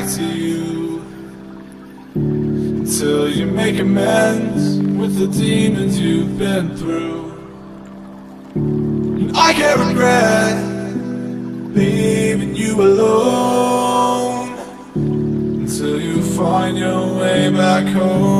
back to you until you make amends with the demons you've been through. And I can't regret leaving you alone until you find your way back home.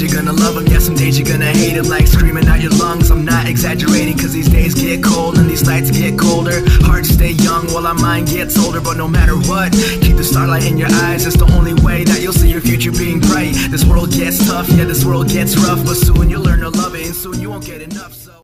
You're gonna love him, yeah, some days you're gonna hate him Like screaming out your lungs, I'm not exaggerating Cause these days get cold and these nights get colder. Hearts stay young while our mind gets older But no matter what, keep the starlight in your eyes. It's the only way that you'll see your future being bright. This world gets tough, yeah, this world gets rough But soon you'll learn to love it and soon you won't get enough, so